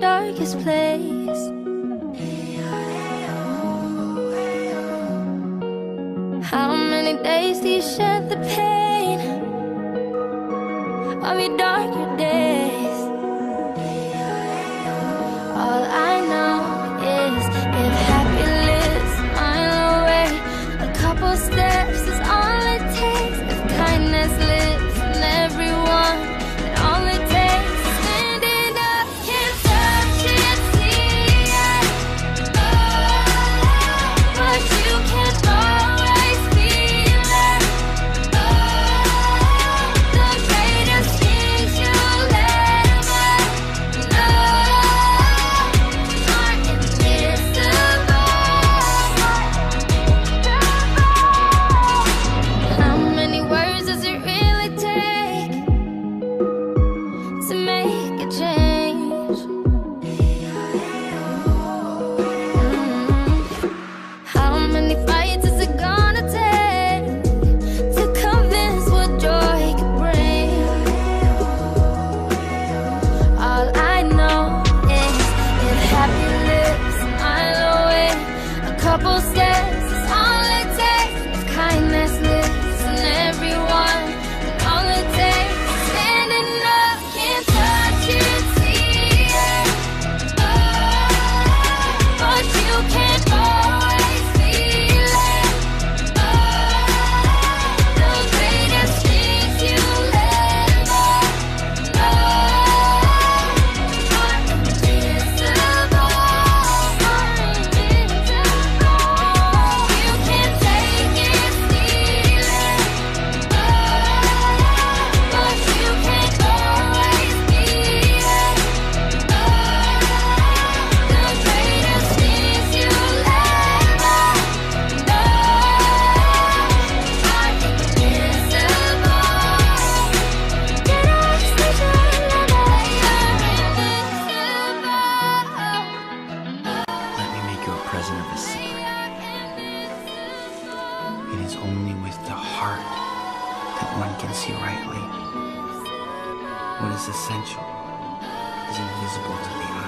darkest place. How many days do you shed the pain of your dark? is only with the heart that one can see rightly. What is essential is invisible to the eye.